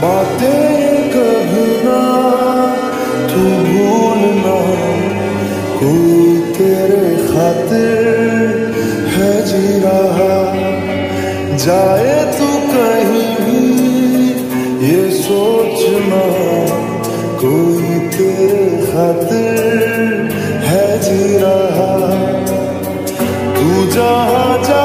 बातें तू कोई तेरे खातिर है जी रहा जाए तू कहीं भी ये सोचना कोई तेरे खातिर है जी रहा, तू जहाँ जा